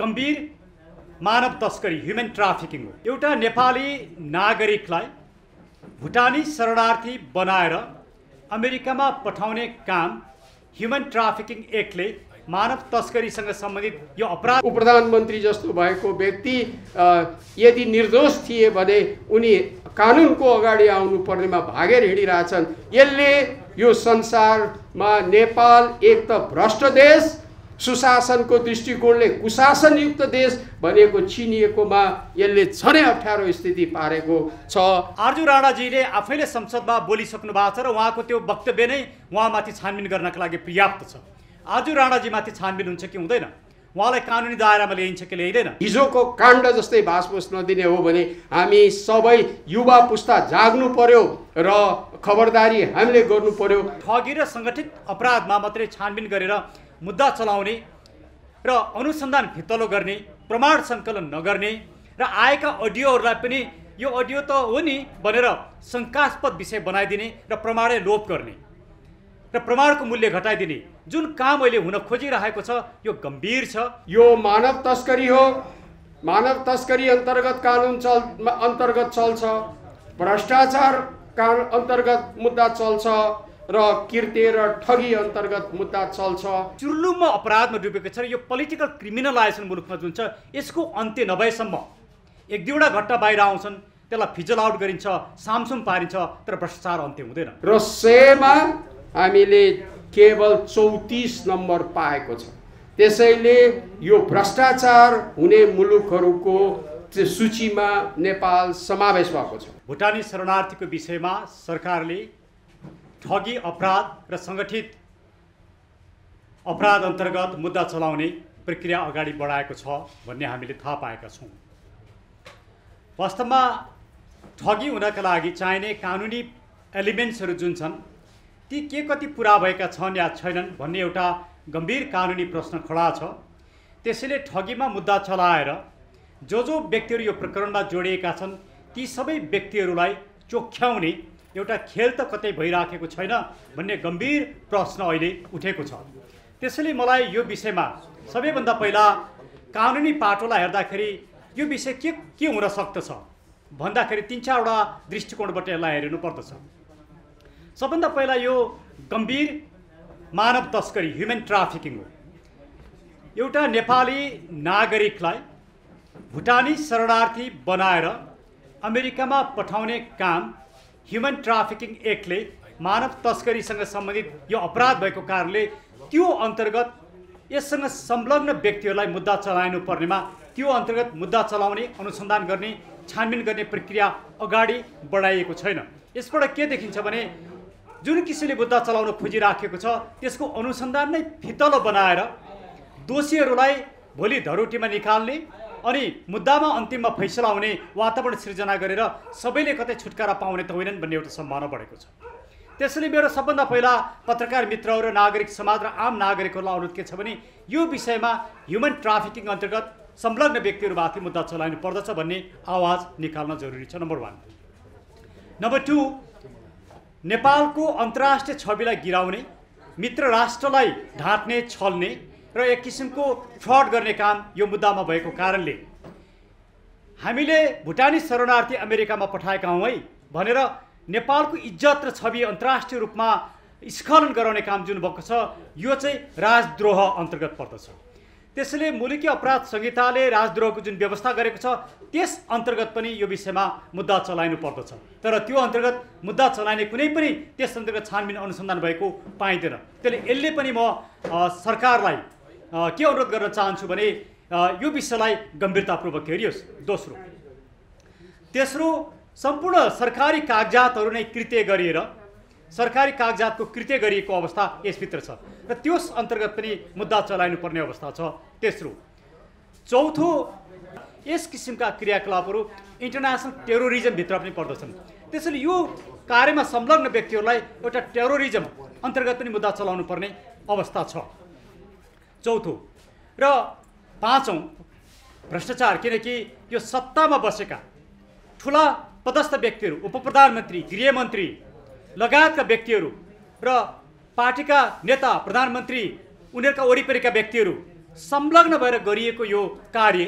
गम्भीर मानव तस्करी ह्युमन ट्राफिकिङ हो। एउटा नेपाली नागरिकलाई भुटानी शरणार्थी बनाएर अमेरिकामा पठाउने काम ह्युमन ट्राफिकिङ एक्टले मानव तस्करीसँग सम्बन्धित यो अपराध प्रधानमन्त्री जस्तो भएको व्यक्ति यदि निर्दोष थिए भने उनी कानुनको अगाडि आउनु पर्नेमा भागेर हिँडिरहेछन्। यसले यो संसारमा नेपाल एक त भ्रष्ट देश सुशासनको दृष्टिकोणले कुशासनयुक्त देश भनेको चिनिएकोमा यसले झनै अप्ठ्यारो स्थिति पारेको छ। आर्जु राणाजीले आफैले संसदमा बोलिसक्नु भएको छ र उहाँको त्यो वक्तव्य नै उहाँमाथि छानबिन गर्नका लागि पर्याप्त छ। आर्जु राणाजीमाथि छानबिन हुन्छ कि हुँदैन? उहाँलाई कानुनी दायरामा ल्याइन्छ कि ल्याइँदैन? हिजोको काण्ड जस्तै भासफुस नदिने हो भने हामी सबै युवा पुस्ता जाग्नु पर्यो र खबरदारी हामीले गर्नु पर्यो। ठगी र सङ्गठित अपराधमा मात्रै छानबिन गरेर मुद्दा चलाउने र अनुसन्धान फितलो गर्ने प्रमाण सङ्कलन नगर्ने र आएका अडियोहरूलाई पनि यो अडियो त हो नि भनेर शङ्कास्पद विषय बनाइदिने र प्रमाणै लोप गर्ने र प्रमाणको मूल्य घटाइदिने। जुन काम अहिले हुन खोजिरहेको छ यो गम्भीर छ। यो मानव तस्करी हो। मानव तस्करी अन्तर्गत कानुन चल अन्तर्गत चल्छ। भ्रष्टाचार कान अन्तर्गत मुद्दा चल्छ। र किर्ते र ठगी अन्तर्गत मुद्दा चल्छ। चुर्लुममा अपराधमा डुबेको छ र यो पोलिटिकल क्रिमिनलाइजेसन मुलुकमा जुन छ यसको अन्त्य नभएसम्म एक दुईवटा घटना बाहिर आउँछन् त्यसलाई फिजल आउट गरिन्छ सामसुम पारिन्छ तर भ्रष्टाचार अन्त्य हुँदैन। र सेमा हामीले केवल चौतिस नम्बर पाएको छ। त्यसैले यो भ्रष्टाचार हुने मुलुकहरूको सूचीमा नेपाल समावेश भएको छ। भुटानी शरणार्थीको विषयमा सरकारले ठगी अपराध र सङ्गठित अपराध अन्तर्गत मुद्दा चलाउने प्रक्रिया अगाडि बढाएको छ भन्ने हामीले थाहा पाएका छौँ। वास्तवमा ठगी हुनका लागि चाहिने कानुनी एलिमेन्ट्सहरू जुन छन् ती के कति पुरा भएका छन् या छैनन् भन्ने एउटा गम्भीर कानुनी प्रश्न खडा छ। त्यसैले ठगीमा मुद्दा चलाएर जो जो व्यक्तिहरू यो प्रकरणमा जोडिएका छन् ती सबै व्यक्तिहरूलाई चोख्याउने एउटा खेल त कतै भइराखेको छैन भन्ने गम्भीर प्रश्न अहिले उठेको छ। त्यसैले मलाई यो विषयमा सबैभन्दा पहिला कानुनी पाटोलाई हेर्दाखेरि यो विषय के के हुन सक्दछ भन्दाखेरि तिन चारवटा दृष्टिकोणबाट यसलाई हेरिनु पर्दछ। सबभन्दा पहिला यो गम्भीर मानव तस्करी ह्युमन ट्राफिकिङ हो। एउटा नेपाली नागरिकलाई भुटानी शरणार्थी बनाएर अमेरिकामा पठाउने काम ह्युमन ट्राफिकिङ एक्टले मानव तस्करीसँग सम्बन्धित यो अपराध भएको कारणले त्यो अन्तर्गत यससँग संलग्न व्यक्तिहरूलाई मुद्दा चलाइनु पर्नेमा त्यो अन्तर्गत मुद्दा चलाउने अनुसन्धान गर्ने छानबिन गर्ने प्रक्रिया अगाडि बढाइएको छैन। यसबाट के देखिन्छ भने जुन किसिमले मुद्दा चलाउन खोजिराखेको छ त्यसको अनुसन्धान नै फितलो बनाएर दोषीहरूलाई भोलि धरोटीमा निकाल्ने अनि मुद्दामा अन्तिममा फैसला हुने वातावरण सिर्जना गरेर सबैले कतै छुटकारा पाउने त होइनन् भन्ने एउटा सम्भावना बढेको छ। त्यसैले मेरो सबभन्दा पहिला पत्रकार मित्रहरू नागरिक समाज र आम नागरिकहरूलाई अनुरोध के छ भने यो विषयमा ह्युमन ट्राफिकिङ अन्तर्गत संलग्न व्यक्तिहरूमाथि मुद्दा चलाइनु पर्दछ भन्ने आवाज निकाल्न जरुरी छ नम्बर वान। नम्बर टू नेपालको अन्तर्राष्ट्रिय छविलाई गिराउने मित्र राष्ट्रलाई ढाँट्ने छल्ने र एक किसिमको फ्रड गर्ने काम यो मुद्दामा भएको कारणले। हामीले भुटानी शरणार्थी अमेरिकामा पठाएका हौँ है भनेर नेपालको इज्जत र छवि अन्तर्राष्ट्रिय रूपमा स्खलन गराउने काम जुन भएको छ यो चाहिँ राजद्रोह अन्तर्गत पर्दछ। त्यसैले मुलुकी अपराध संहिताले राजद्रोहको जुन व्यवस्था गरेको छ त्यस अन्तर्गत पनि यो विषयमा मुद्दा चलाइनु पर्दछ। तर त्यो अन्तर्गत मुद्दा चलाइने कुनै पनि त्यस अन्तर्गत छानबिन अनुसन्धान भएको पाइँदैन। त्यसले यसले पनि म सरकारलाई के अनुरोध गर्न चाहन्छु भने यो विषयलाई गम्भीरतापूर्वक हेरियोस्। दोस्रो तेस्रो सम्पूर्ण सरकारी कागजातहरू नै कृत्य गरिएर सरकारी कागजातको कृत्य गरिएको अवस्था यसभित्र छ र त्यस अन्तर्गत पनि मुद्दा चलाइनु पर्ने अवस्था छ। तेस्रो चौथो यस किसिमका क्रियाकलापहरू इन्टरनेसनल टेरोरिजमभित्र पनि पर्दछन्। त्यसैले यो कार्यमा संलग्न व्यक्तिहरूलाई एउटा टेरोरिजम अन्तर्गत पनि मुद्दा चलाउनु पर्ने अवस्था छ। चौथो। र पाँचौँ भ्रष्टाचार किनकि यो सत्तामा बसेका ठुला पदस्थ व्यक्तिहरू उप प्रधानमन्त्री गृहमन्त्री लगायतका व्यक्तिहरू र पार्टीका नेता प्रधानमन्त्री उनीहरूका वरिपरिका व्यक्तिहरू संलग्न भएर गरिएको यो कार्य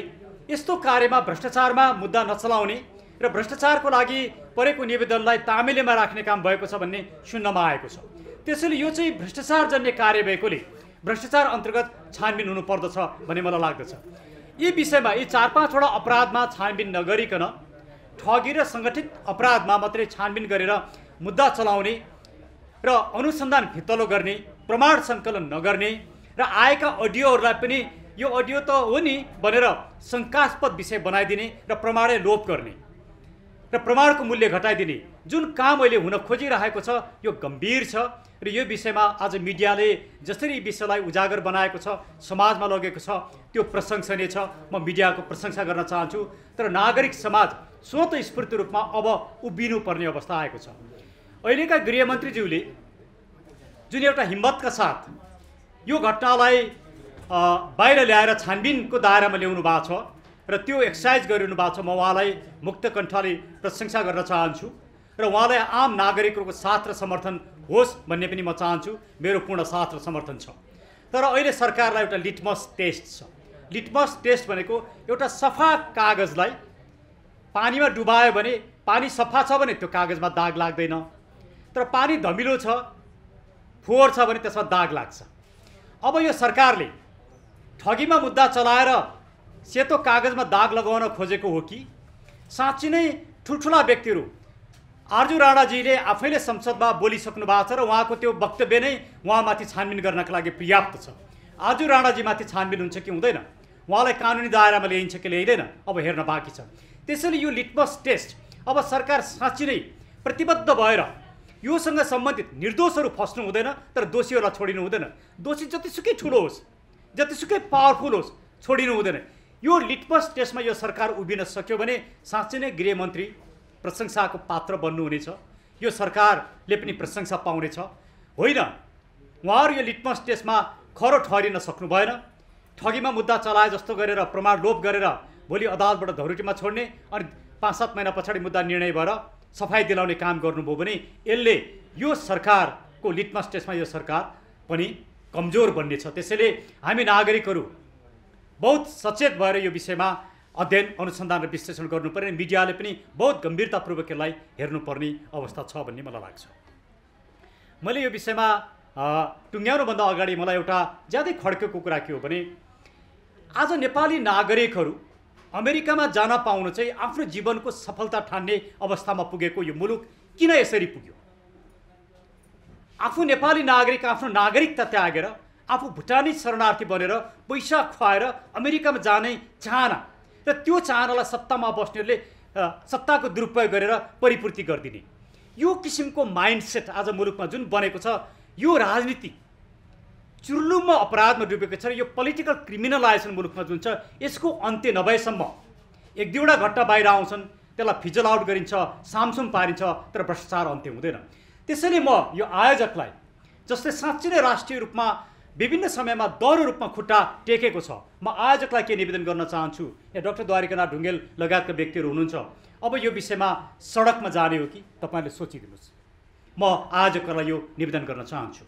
यस्तो कार्यमा भ्रष्टाचारमा मुद्दा नचलाउने र भ्रष्टाचारको लागि परेको निवेदनलाई तामेलेमा राख्ने काम भएको छ भन्ने सुन्नमा आएको छ। त्यसैले यो चाहिँ भ्रष्टाचारजन्य कार्य भएकोले भ्रष्टाचार अन्तर्गत छानबिन हुनुपर्दछ भन्ने मलाई लाग्दछ। यी विषयमा यी चार पाँचवटा अपराधमा छानबिन नगरिकन ठगी र सङ्गठित अपराधमा मात्रै छानबिन गरेर मुद्दा चलाउने र अनुसन्धान फितलो गर्ने प्रमाण सङ्कलन नगर्ने र आएका अडियोहरूलाई पनि यो अडियो त हो नि भनेर शङ्कास्पद विषय बनाइदिने र प्रमाणै लोप गर्ने। र प्रमाणको मूल्य घटाइदिने जुन काम अहिले हुन खोजिरहेको छ यो गम्भीर छ र यो विषयमा आज मिडियाले जसरी विषयलाई उजागर बनाएको छ समाजमा लगेको छ त्यो प्रशंसनीय छ। म मिडियाको प्रशंसा गर्न चाहन्छु तर नागरिक समाज स्वत स्फूर्त रूपमा अब उभिनु पर्ने अवस्था आएको छ। अहिलेका गृहमन्त्रीज्यूले जुन एउटा हिम्मतका साथ यो घटनालाई बाहिर ल्याएर छानबिनको दायरामा ल्याउनु भएको छ र त्यो एक्सर्साइज गरिनु भएको छ म उहाँलाई मुक्त कण्ठले प्रशंसा गर्न चाहन्छु। र उहाँलाई आम नागरिकहरूको साथ र समर्थन होस् भन्ने पनि म चाहन्छु। मेरो पूर्ण साथ र समर्थन छ। तर अहिले सरकारलाई एउटा लिटमस टेस्ट छ। लिटमस टेस्ट भनेको एउटा सफा कागजलाई पानीमा डुबायो भने पानी सफा छ भने त्यो कागजमा दाग लाग्दैन। तर पानी धमिलो छ फोहोर छ भने त्यसमा दाग लाग्छ। अब यो सरकारले ठगीमा मुद्दा चलाएर सेतो कागजमा दाग लगाउन खोजेको हो कि? साँच्ची नै ठुल्ठुला व्यक्तिहरू। आर्जु राणाजीले आफैले संसदमा बोलिसक्नु भएको छ र उहाँको त्यो वक्तव्य नै उहाँमाथि छानबिन गर्नका लागि पर्याप्त छ। आर्जु राणाजीमाथि छानबिन हुन्छ कि हुँदैन? उहाँलाई कानुनी दायरामा ल्याइन्छ कि ल्याइँदैन? अब हेर्न बाँकी छ। त्यसैले यो लिटमस टेस्ट अब सरकार साँच्ची नै प्रतिबद्ध भएर योसँग सम्बन्धित निर्दोषहरू फस्नु हुँदैन तर दोषीहरूलाई छोडिनु हुँदैन। दोषी जतिसुकै ठुलो होस् जतिसुकै पावरफुल होस् छोडिनु हुँदैन। यो लिटमस टेस्टमा यो सरकार उभिन सक्यो भने साँच्चै नै गृहमन्त्री प्रशंसाको पात्र बन्नुहुनेछ। यो सरकारले पनि प्रशंसा पाउनेछ। होइन उहाँहरू यो लिटमस टेस्टमा खरो ठहरिन सक्नु भएन ठगीमा मुद्दा चलाए जस्तो गरेर प्रमाण लोप गरेर भोलि अदालतबाट धौरुटीमा छोड्ने अनि पाँच सात महिना पछाडि मुद्दा निर्णय भएर सफाइ दिलाउने काम गर्नुभयो भने यसले यो सरकारको लिटमस टेस्टमा यो सरकार पनि कमजोर बन्नेछ। त्यसैले हामी नागरिकहरू बहुत सचेत भएर यो विषयमा अध्ययन अनुसन्धान र विश्लेषण गर्नुपर्ने मिडियाले पनि बहुत गम्भीरतापूर्वक यसलाई हेर्नुपर्ने अवस्था छ भन्ने मलाई लाग्छ। मैले यो विषयमा टुङ्ग्याउनुभन्दा अगाडि मलाई एउटा ज्यादै खड्केको कुरा के हो भने आज नेपाली नागरिकहरू अमेरिकामा जान पाउनु चाहिँ आफ्नो जीवनको सफलता ठान्ने अवस्थामा पुगेको यो मुलुक किन यसरी पुग्यो? आफू नेपाली नागरिक आफ्नो नागरिकता त्यागेर आफू भुटानी शरणार्थी बनेर पैसा खुवाएर अमेरिकामा जाने चाहना र त्यो चाहनालाई सत्तामा बस्नेहरूले सत्ताको दुरुपयोग गरेर परिपूर्ति गरिदिने। यो किसिमको माइन्डसेट आज मुलुकमा जुन बनेको छ यो राजनीति चुर्लुममा अपराधमा डुबेको छ र यो पोलिटिकल क्रिमिनलाइजेसन मुलुकमा जुन छ यसको अन्त्य नभएसम्म एक दुईवटा घटना बाहिर आउँछन् त्यसलाई फिजल आउट गरिन्छ सामसुम पारिन्छ तर भ्रष्टाचार अन्त्य हुँदैन। त्यसैले म यो आयोजकलाई जसले साँच्चै नै राष्ट्रिय रूपमा विभिन्न समयमा दह्रो रूपमा खुट्टा टेकेको छ। म आयोजकलाई के निवेदन गर्न चाहन्छु? या डाक्टर द्वारिकानाथ ढुङ्गेल लगायतका व्यक्तिहरू हुनुहुन्छ। अब यो विषयमा सडकमा जाने हो कि? तपाईँले सोचिदिनुहोस्। म आयोजकलाई यो निवेदन गर्न चाहन्छु।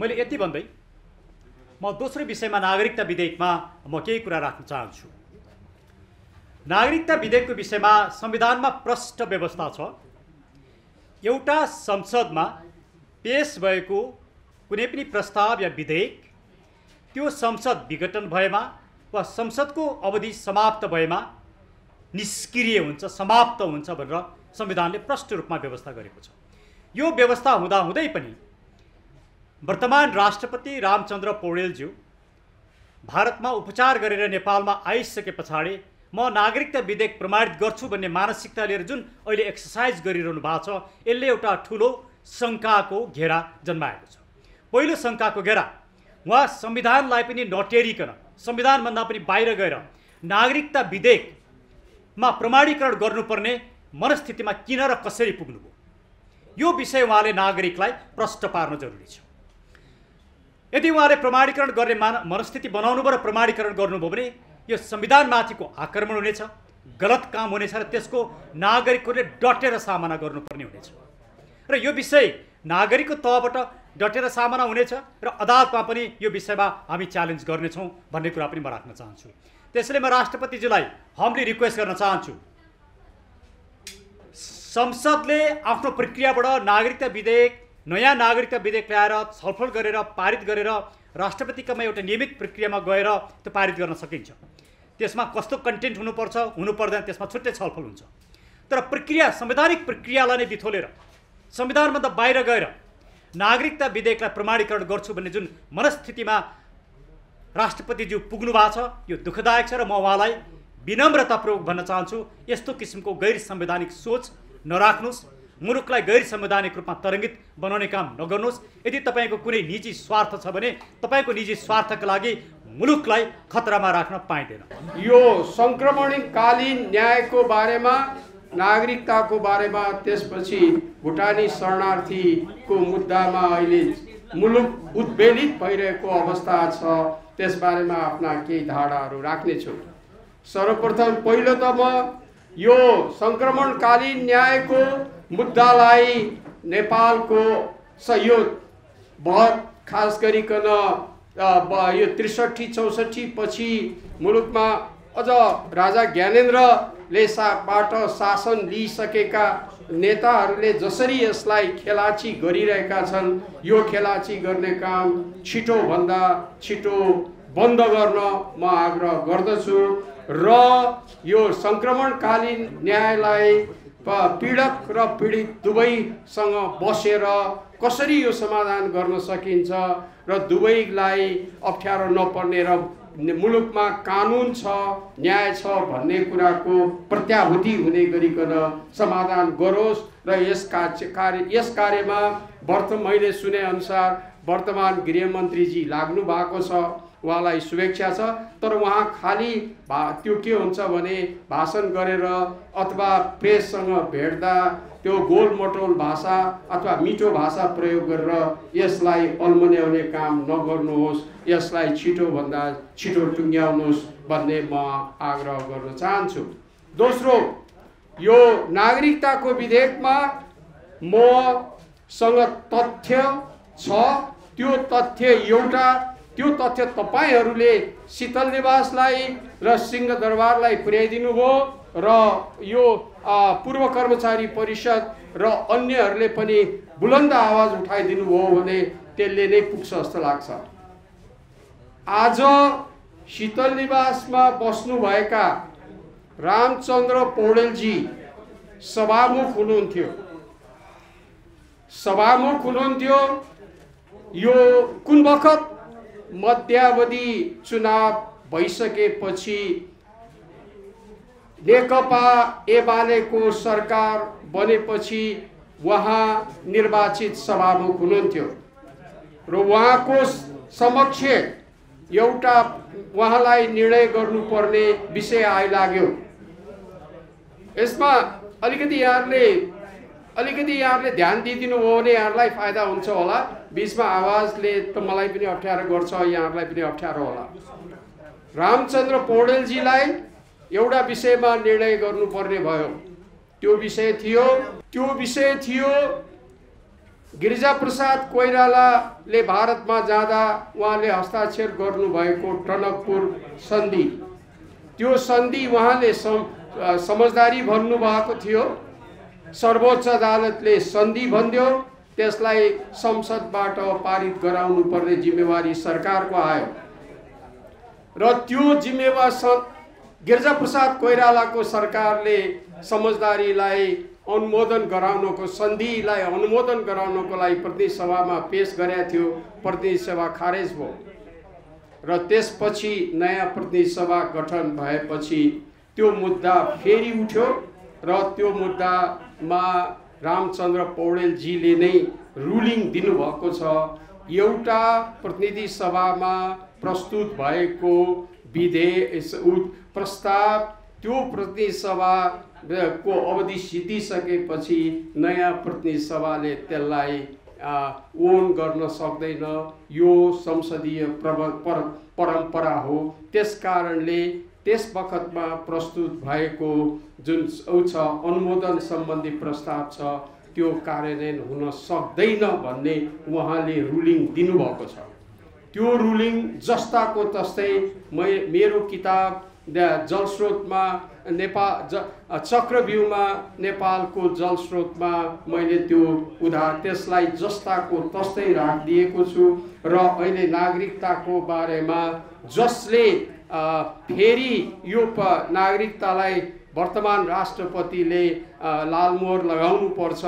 मैले यति भन्दै म दोस्रो विषयमा नागरिकता विधेयकमा म केही कुरा राख्न चाहन्छु। नागरिकता विधेयकको विषयमा संविधानमा प्रष्ट व्यवस्था छ। एउटा संसदमा पेस भएको कुनै पनि प्रस्ताव या विधेयक त्यो संसद विघटन भएमा वा संसदको अवधि समाप्त भएमा निष्क्रिय हुन्छ समाप्त हुन्छ भनेर संविधानले प्रष्ट रूपमा व्यवस्था गरेको छ। यो व्यवस्था हुँदाहुँदै पनि वर्तमान राष्ट्रपति रामचन्द्र पौडेलज्यू भारतमा उपचार गरेर नेपालमा आइसके पछाडि म नागरिकता विधेयक प्रमाणित गर्छु भन्ने मानसिकता लिएर जुन अहिले एक्सर्साइज गरिरहनु भएको छ यसले एउटा ठुलो शङ्काको घेरा जन्माएको छ। पहिलो शङ्काको घेरा उहाँ संविधानलाई पनि नटेरिकन संविधानभन्दा पनि बाहिर गएर नागरिकता विधेयकमा प्रमाणीकरण गर्नुपर्ने मनस्थितिमा किन र कसरी पुग्नुभयो? यो विषय उहाँले नागरिकलाई प्रष्ट पार्न जरुरी छ। यदि उहाँले प्रमाणीकरण गर्ने मान मनस्थिति बनाउनुबाट प्रमाणीकरण गर्नुभयो भने यो संविधानमाथिको आक्रमण हुनेछ गलत काम हुनेछ र त्यसको नागरिकहरूले डटेर सामना गर्नुपर्ने हुनेछ। र यो विषय नागरिकको तहबाट डटेर सामना हुनेछ र अदालतमा पनि यो विषयमा हामी च्यालेन्ज गर्नेछौँ भन्ने कुरा पनि म राख्न चाहन्छु। त्यसैले म राष्ट्रपतिज्यूलाई हम्ली रिक्वेस्ट गर्न चाहन्छु। संसदले आफ्नो प्रक्रियाबाट नागरिकता विधेयक नयाँ नागरिकता विधेयक ल्याएर छलफल गरेर पारित गरेर राष्ट्रपतिकामा एउटा नियमित प्रक्रियामा गएर त्यो पारित गर्न सकिन्छ। त्यसमा कस्तो कन्टेन्ट हुनुपर्छ हुनु पर्दैन त्यसमा छुट्टै छलफल हुन्छ। तर प्रक्रिया संवैधानिक प्रक्रियालाई नै बिथोलेर संविधानभन्दा बाहिर गएर नागरिकता विधेयकलाई प्रमाणीकरण गर्छु भन्ने जुन मनस्थितिमा राष्ट्रपतिज्यू पुग्नु भएको छ यो दुःखदायक छ र म उहाँलाई विनम्रतापूर्वक भन्न चाहन्छु यस्तो किसिमको गैर संवैधानिक सोच नराख्नुहोस् मुलुकलाई गैर संवैधानिक रूपमा तरङ्गित बनाउने काम नगर्नुहोस्। यदि तपाईँको कुनै निजी स्वार्थ छ भने तपाईँको निजी स्वार्थका लागि मुलुकलाई खतरामा राख्न पाइँदैन। यो सङ्क्रमणकालीन न्यायको बारेमा नागरिकताको बारेमा त्यसपछि भुटानी शरणार्थीको मुद्दामा अहिले मुलुक उद्वेलित भइरहेको अवस्था छ त्यसबारेमा आफ्ना केही धारणाहरू राख्नेछु। सर्वप्रथम पहिलो त म यो सङ्क्रमणकालीन न्यायको मुद्दालाई नेपालको सहयोग बहुत खास गरिकन यो त्रिसठी चौसठी पछि मुलुकमा अझ राजा ज्ञानेन्द्रले साबाट शासन लिइसकेका नेताहरूले जसरी यसलाई खेलाची गरिरहेका छन् यो खेलाची गर्ने काम छिटोभन्दा छिटो बन्द गर्न म आग्रह गर्दछु र यो सङ्क्रमणकालीन न्यायलाई पीडक र पीडित दुवैसँग बसेर कसरी यो समाधान गर्न सकिन्छ र दुवैलाई अप्ठ्यारो नपर्ने र मुलुकमा कानुन छ न्याय छ भन्ने कुराको प्रत्याभूति हुने गरिकन समाधान गरोस् र यस कार्य यस कार्यमा वर्त मैले सुनेअनुसार वर्तमान गृहमन्त्रीजी लाग्नु भएको छ। उहाँलाई शुभेच्छा छ। तर उहाँ खालि भा त्यो के हुन्छ भने भाषण गरेर अथवा प्रेससँग भेट्दा त्यो गोलमटोल भाषा अथवा मिठो भाषा प्रयोग गरेर यसलाई अल्मन्याउने काम नगर्नुहोस् यसलाई छिटोभन्दा छिटो टुङ्ग्याउनुहोस् भन्ने म आग्रह गर्न चाहन्छु। दोस्रो यो नागरिकताको विधेयकमा मसँग तथ्य छ। त्यो तथ्य एउटा त्यो तथ्य तपाईँहरूले शीतल निवासलाई र सिंहदरबारलाई पुर्याइदिनु भयो र यो पूर्व कर्मचारी परिषद र अन्यहरूले पनि बुलन्द आवाज उठाइदिनु भयो भने त्यसले नै पुग्छ जस्तो लाग्छ। आज शीतल निवासमा बस्नुभएका रामचन्द्र पौडेलजी सभामुख हुनुहुन्थ्यो। सभामुख हुनुहुन्थ्यो। यो कुन बखत? मध्यावधि चुनाव भइसकेपछि नेकपा एमालेको सरकार बनेपछि उहाँ निर्वाचित सभामुख हुनुहुन्थ्यो। र उहाँको समक्ष एउटा उहाँलाई निर्णय गर्नुपर्ने विषय आइलाग्यो। यसमा अलिकति यहाँहरूले अलिकति यहाँहरूले ध्यान दिइदिनु भयो भने यहाँहरूलाई फाइदा हुन्छ होला। बिचमा आवाजले त मलाई पनि अप्ठ्यारो गर्छ यहाँहरूलाई पनि अप्ठ्यारो होला। रामचन्द्र पौडेलजीलाई एउटा विषयमा निर्णय गर्नुपर्ने भयो। त्यो विषय थियो त्यो विषय थियो गिरिजाप्रसाद कोइरालाले भारतमा जाँदा उहाँले हस्ताक्षर गर्नुभएको टनकपुर सन्धि। त्यो सन्धि उहाँले सम समझदारी भन्नुभएको थियो। सर्वोच्च अदालतले सन्धि भनिदियो त्यसलाई संसदबाट पारित गराउनु पर्ने जिम्मेवारी सरकारको आयो। र त्यो जिम्मेवार गिरिजाप्रसाद कोइरालाको सरकारले समझदारीलाई अनुमोदन गराउनको सन्धिलाई अनुमोदन गराउनको लागि प्रतिनिधि सभामा पेस गरेका थियो। प्रतिनिधि सभा खारेज भयो। र त्यसपछि नयाँ प्रतिनिधि सभा गठन भएपछि त्यो मुद्दा फेरि उठ्यो र त्यो मुद्दामा रामचन्द्र पौडेलजीले नै रुलिङ दिनुभएको छ। एउटा प्रतिनिधि सभामा प्रस्तुत भएको विधेयक प्रस्ताव त्यो प्रतिनिधि सभाको अवधि सिद्धिसकेपछि नयाँ प्रतिनिधि सभाले त्यसलाई ओन गर्न सक्दैन। यो संसदीय पर परम्परा हो। त्यस कारणले त्यस बखतमा प्रस्तुत भएको जुन ऊ छ अनुमोदन सम्बन्धी प्रस्ताव छ त्यो कार्यान्वयन हुन सक्दैन भन्ने उहाँले रुलिङ दिनुभएको छ। त्यो रुलिङ जस्ताको तस्तै मै मेरो किताब जलस्रोतमा नेपाल ज चक्रव्यूहमा नेपालको जलस्रोतमा मैले त्यो उधार त्यसलाई जस्ताको तस्तै राखिदिएको छु र अहिले नागरिकताको बारेमा जसले फेरि यो प नागरिकतालाई वर्तमान राष्ट्रपतिले लालमोहर लगाउनुपर्छ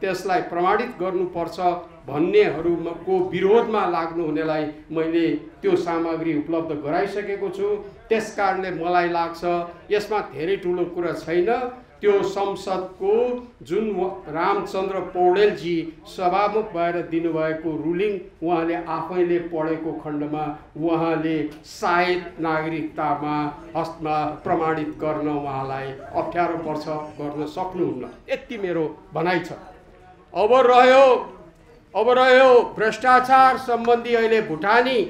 त्यसलाई प्रमाणित गर्नुपर्छ भन्नेहरूको विरोधमा लाग्नुहुनेलाई मैले त्यो सामग्री उपलब्ध गराइसकेको छु। त्यस कारणले मलाई लाग्छ यसमा धेरै ठुलो कुरा छैन। त्यो संसदको जुन रामचन्द्र पौडेलजी सभामुख भएर दिनुभएको रुलिङ उहाँले आफैले पढेको खण्डमा उहाँले सायद नागरिकतामा हस्तमा प्रमाणित गर्न उहाँलाई अप्ठ्यारो पर्छ गर्न सक्नुहुन्न। यति मेरो भनाइ छ। अब रह्यो अब रह्यो भ्रष्टाचार सम्बन्धी अहिले भुटानी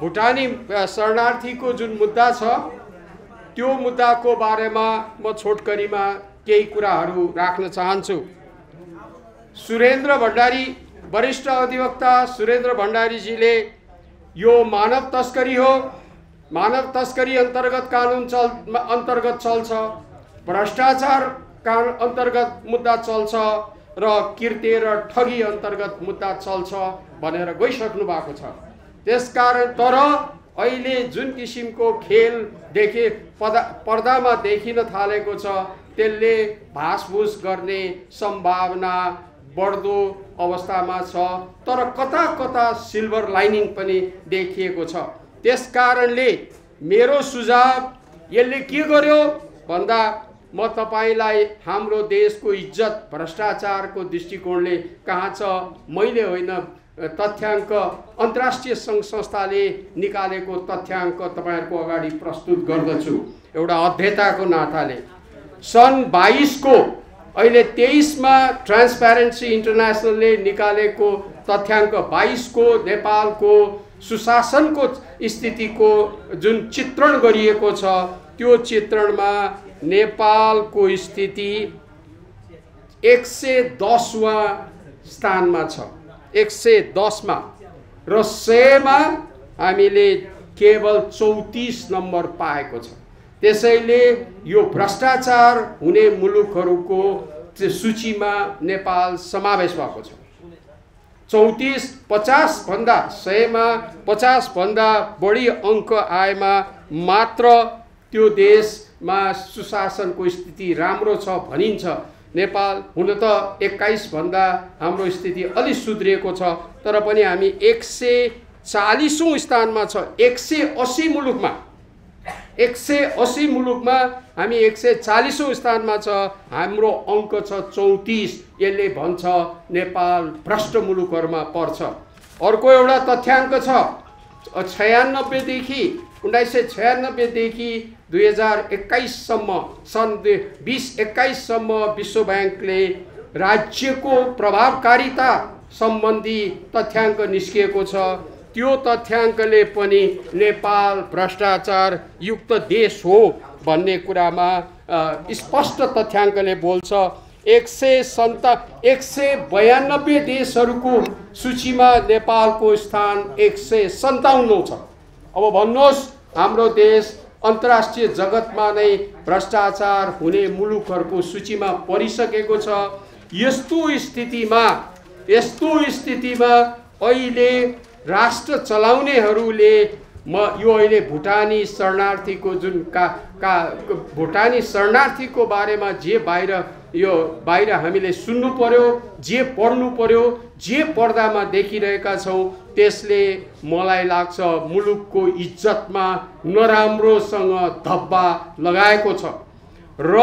भुटानी शरणार्थीको जुन मुद्दा छ त्यो मुद्दाको बारेमा म छोटकरीमा केही कुराहरू राख्न चाहन्छु। सुरेन्द्र भण्डारी वरिष्ठ अधिवक्ता सुरेन्द्र भण्डारीजीले यो मानव तस्करी हो। मानव तस्करी अन्तर्गत कानुन चल अन्तर्गत चल्छ भ्रष्टाचार का अन्तर्गत मुद्दा चल्छ र किर्ते र ठगी अन्तर्गत मुद्दा चल्छ भनेर गइसक्नु भएको छ। त्यसकारण तर अहिले जुन किसिमको खेल देखे पदा पर्दामा देखिन थालेको छ त्यसले भासभुस गर्ने सम्भावना बढ्दो अवस्थामा छ तर कता कता सिल्भर लाइनिङ पनि देखिएको छ। त्यस कारणले मेरो सुझाव यसले के गर्यो भन्दा म तपाईँलाई हाम्रो देशको इज्जत भ्रष्टाचारको दृष्टिकोणले कहाँ छ मैले होइन तथ्याङ्क अन्तर्राष्ट्रिय सङ्घ संस्थाले निकालेको तथ्याङ्क तपाईँहरूको अगाडि प्रस्तुत गर्दछु। एउटा अध्ययताको नाताले। सन् बाइसको अहिले तेइसमा ट्रान्सप्यारेन्सी इन्टरनेसनलले निकालेको तथ्याङ्क बाइसको नेपालको सुशासनको स्थितिको जुन चित्रण गरिएको छ त्यो चित्रणमा नेपालको स्थिति एक सय दसवाँ स्थानमा छ। एक सय दसमा। र सयमा हामीले केवल चौतिस नम्बर पाएको छ। त्यसैले यो भ्रष्टाचार हुने मुलुकहरूको सूचीमा नेपाल समावेश भएको छ। चौतिस पचासभन्दा सयमा पचासभन्दा बढी अङ्क आएमा मात्र त्यो देशमा सुशासनको स्थिति राम्रो छ भनिन्छ। नेपाल हुन त एक्काइसभन्दा हाम्रो स्थिति अलि सुध्रिएको छ तर पनि हामी एक सय चालिसौँ स्थानमा छ एक सय असी मुलुकमा। एक सय असी मुलुकमा हामी एक सय चालिसौँ स्थानमा छ हाम्रो अङ्क छ चौतिस यसले भन्छ नेपाल भ्रष्ट मुलुकहरूमा पर्छ। अर्को एउटा तथ्याङ्क छ छयानब्बेदेखि उन्नाइस सय छयानब्बेदेखि दुई हजार एक्काइससम्म सन् दुई बिस एक्काइससम्म विश्व ब्याङ्कले राज्यको प्रभावकारिता सम्बन्धी तथ्याङ्क निस्किएको छ। त्यो तथ्याङ्कले पनि नेपाल भ्रष्टाचार युक्त देश हो भन्ने कुरामा स्पष्ट तथ्याङ्कले बोल्छ। एक सय सन्ता एक सय बयानब्बे देशहरूको सूचीमा नेपालको स्थान एक सय सन्ताउन्न छ। अब भन्नुहोस् हाम्रो देश अन्तर्राष्ट्रिय जगतमा नै भ्रष्टाचार हुने मुलुकहरूको सूचीमा परिसकेको छ। यस्तो स्थितिमा यस्तो स्थितिमा अहिले राष्ट्र चलाउनेहरूले म यो अहिले भुटानी शरणार्थीको जुन का का भुटानी शरणार्थीको बारेमा जे बाहिर यो बाहिर हामीले सुन्नु पर्यो जे पढ्नु पर्यो जे पर्दामा देखिरहेका छौँ त्यसले मलाई लाग्छ मुलुकको इज्जतमा नराम्रोसँग धब्बा लगाएको छ। र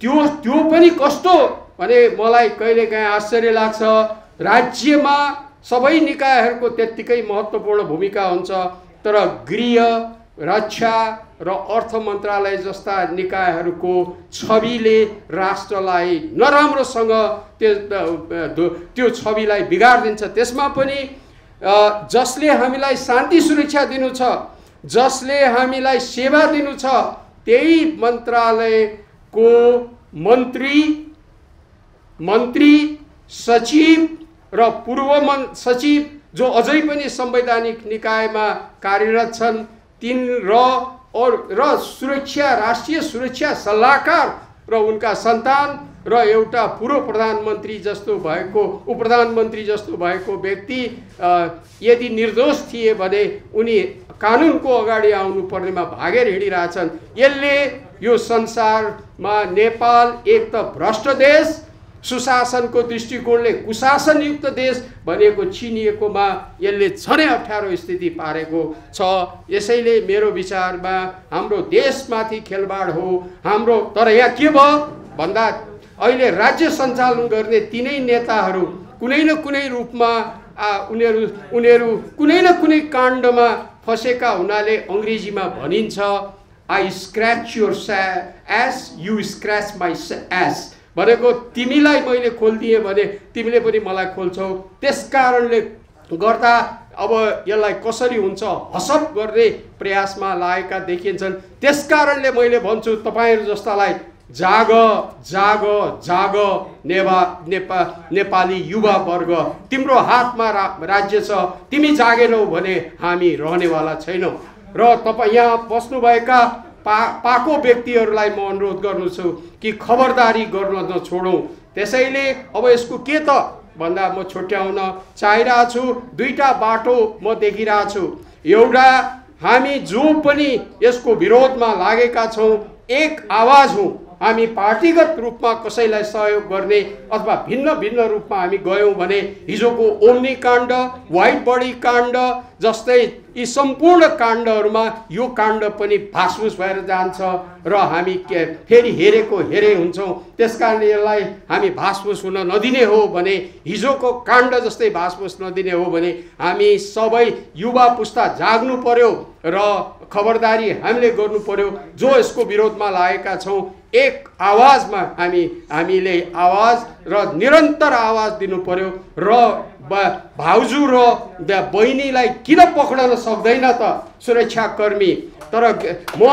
त्यो त्यो पनि कस्तो भने मलाई कहिलेकाहीँ आश्चर्य लाग्छ राज्यमा सबै निकायहरूको त्यत्तिकै महत्त्वपूर्ण भूमिका हुन्छ तर गृह रक्षा र अर्थ मन्त्रालय जस्ता निकायहरूको छविले राष्ट्रलाई नराम्रोसँग त्यो त्यो छविलाई बिगारिदिन्छ। त्यसमा पनि जसले हामीलाई शान्ति सुरक्षा दिनु छ जसले हामीलाई सेवा दिनु छ त्यही मन्त्रालयको मन्त्री मन्त्री सचिव र पूर्व मन सचिव जो अझै पनि संवैधानिक निकायमा कार्यरत छन् तिन र र सुरक्षा राष्ट्रिय सुरक्षा सल्लाहकार र उनका सन्तान र एउटा पूर्व प्रधानमन्त्री जस्तो भएको उप प्रधानमन्त्री जस्तो भएको व्यक्ति यदि निर्दोष थिए भने उनी कानुनको अगाडि आउनु पर्नेमा भागेर हिँडिरहेछन्। यसले यो संसारमा नेपाल एक त भ्रष्ट देश सुशासनको दृष्टिकोणले कुशासनयुक्त देश भनेको चिनिएकोमा यसले झनै अप्ठ्यारो स्थिति पारेको छ। यसैले मेरो विचारमा हाम्रो देशमाथि खेलबाड हो। हाम्रो तर यहाँ के भयो भन्दा अहिले राज्य सञ्चालन गर्ने तिनै नेताहरू कुनै न कुनै रूपमा उनीहरू उनीहरू कुनै न कुनै काण्डमा फसेका हुनाले अङ्ग्रेजीमा भनिन्छ आई स्क्र्याच योर स्या ass you scratch my ass भनेको तिमीलाई मैले खोलिदिएँ भने तिमीले पनि मलाई खोल्छौ। त्यस कारणले गर्दा अब यसलाई कसरी हुन्छ हसप गर्ने प्रयासमा लागेका देखिन्छन्। त्यस कारणले मैले भन्छु तपाईँहरू जस्तालाई जाग जाग जाग नेवा नेपा नेपाली युवा वर्ग तिम्रो हातमा रा राज्य छ तिमी जागेनौ भने हामी रहनेवाला छैनौँ। र तपाईँ यहाँ बस्नुभएका पा पाएको व्यक्तिहरूलाई म अनुरोध गर्छु कि खबरदारी गर्न नछोडौँ। त्यसैले अब यसको के त? भन्दा म छुट्याउन छु दुईवटा बाटो म देखिरहेको छु एउटा हामी जो पनि यसको विरोधमा लागेका छौँ एक आवाज हौँ। हामी पार्टीगत रूपमा कसैलाई सहयोग गर्ने अथवा भिन्न भिन्न रूपमा हामी गयौँ भने हिजोको ओम्नी काण्ड वाइट बडी काण्ड जस्तै यी सम्पूर्ण काण्डहरूमा यो काण्ड पनि भासभुस भएर जान्छ र हामी के फेरि हेरेको हेरे हुन्छौँ। त्यस कारण यसलाई हामी भासभुस हुन नदिने हो भने हिजोको काण्ड जस्तै भासभुस नदिने हो भने हामी सबै युवा पुस्ता जाग्नु पर्यो र खबरदारी हामीले गर्नु पर्यो। जो यसको विरोधमा लागेका छौँ एक आवाजमा हामी हामीले आवाज र निरन्तर आवाज दिनु पर्यो र भाउजू र बहिनीलाई किन पक्रन सक्दैन त सुरक्षाकर्मी? तर म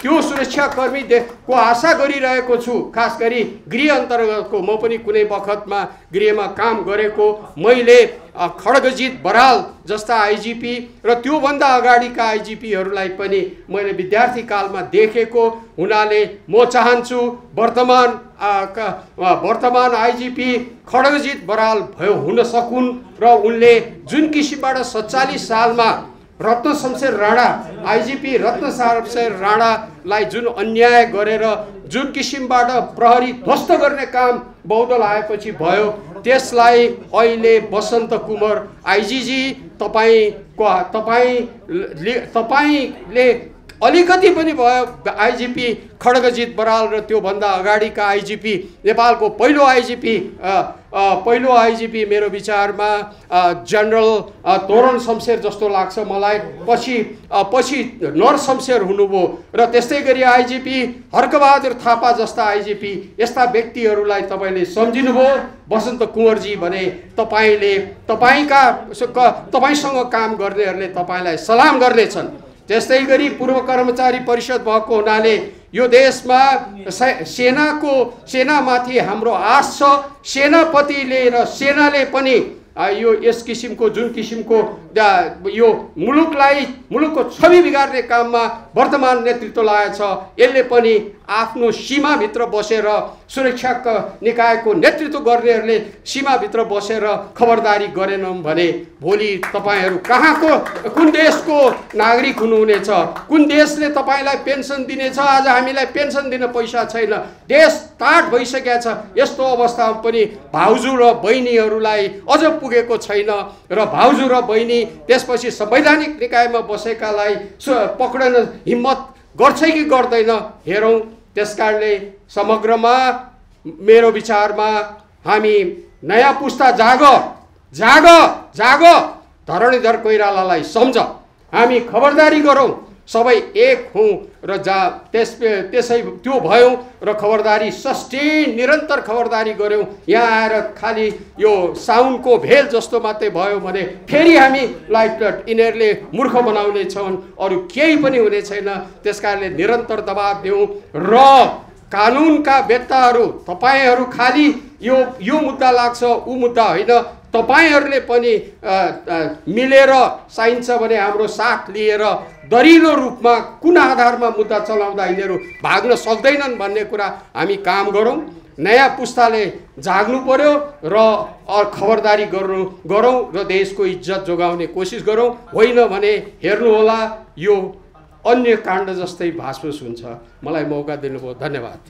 त्यो सुरक्षाकर्मीको आशा गरिरहेको छु खास गरी गृह अन्तर्गतको। म पनि कुनै बखतमा गृहमा काम गरेको। मैले खड्गजित बराल जस्ता आइजिपी र त्योभन्दा अगाडिका आइजिपीहरूलाई पनि मैले विद्यार्थी कालमा देखेको हुनाले म चाहन्छु वर्तमान वर्तमान आइजिपी खड्गजित बराल भयो हुन सकुन् र उनले जुन किसिमबाट सत्तालिस सालमा रत्न शमशेर राणा आइजिपी रत्न शमशेर राणालाई जुन अन्याय गरेर जुन किसिमबाट प्रहरी ध्वस्त गर्ने काम बहुदल आएपछि भयो त्यसलाई अहिले बसन्त कुमार आइजिजी तपाईँको तपाईँले तपाईँले अलिकति पनि भयो आइजिपी खड्गजित बराल र त्योभन्दा अगाडिका आइजिपी नेपालको पहिलो आइजिपी पहिलो आइजिपी मेरो विचारमा जनरल तोरण शमशेर जस्तो लाग्छ मलाई। पछि पछि नर शमशेर हुनुभयो र त्यस्तै गरी आइजिपी हर्कबहादुर थापा जस्ता आइजिपी यस्ता व्यक्तिहरूलाई तपाईँले सम्झिनुभयो। वसन्त कुँवरजी भने तपाईँले तपाईँका तपाईँसँग काम गर्नेहरूले तपाईँलाई सलाम गर्नेछन्। त्यस्तै गरी पूर्व कर्मचारी परिषद भएको हुनाले यो देशमा सेनाको सेनामाथि हाम्रो आश छ। सेनापतिले र सेनाले पनि यो यस किसिमको जुन किसिमको यो मुलुकलाई मुलुकको छवि बिगार्ने काममा वर्तमान नेतृत्व लागेको छ यसले पनि आफ्नो सीमाभित्र बसेर सुरक्षा निकायको नेतृत्व गर्नेहरूले सीमाभित्र बसेर खबरदारी गरेनौँ भने भोलि तपाईँहरू कहाँको कुन देशको नागरिक हुनुहुनेछ? कुन देशले तपाईँलाई पेन्सन दिनेछ? आज हामीलाई पेन्सन दिन पैसा छैन। देश टाट भइसकेको छ। यस्तो अवस्थामा पनि भाउजू र बहिनीहरूलाई अझ पुगेको छैन र भाउजू र बहिनी त्यसपछि संवैधानिक निकायमा बसेकालाई पक्रन हिम्मत गर्छ कि गर्दैन हेरौँ। त्यस कारणले समग्रमा मेरो विचारमा हामी नयाँ पुस्ता जाग जाग जाग। धरणीधर कोइरालालाई सम्झ। हामी खबरदारी गरौँ। सबै एक हौँ र जा त्यस त्यसै त्यो भयौँ र खबरदारी सस्टेन निरन्तर खबरदारी गऱ्यौँ। यहाँ आएर खालि यो साउन्डको भेल जस्तो मात्रै भयो भने फेरि हामीलाई यिनीहरूले मूर्ख बनाउने छन् अरू केही पनि हुने छैन। त्यस कारणले निरन्तर दबाब दिउँ र कानुनका वेत्ताहरू तपाईँहरू खालि यो यो मुद्दा लाग्छ ऊ मुद्दा होइन। तपाईँहरूले पनि मिलेर चाहिन्छ भने हाम्रो साथ लिएर दरिलो रूपमा कुन आधारमा मुद्दा चलाउँदा यिनीहरू भाग्न सक्दैनन् भन्ने कुरा हामी काम गरौँ। नयाँ पुस्ताले जाग्नु पर्यो र खबरदारी गर्नु गरौँ र देशको इज्जत जोगाउने कोसिस गरौँ। होइन भने हेर्नुहोला यो अन्य काण्ड जस्तै भाषुस हुन्छ। मलाई मौका दिनुभयो धन्यवाद।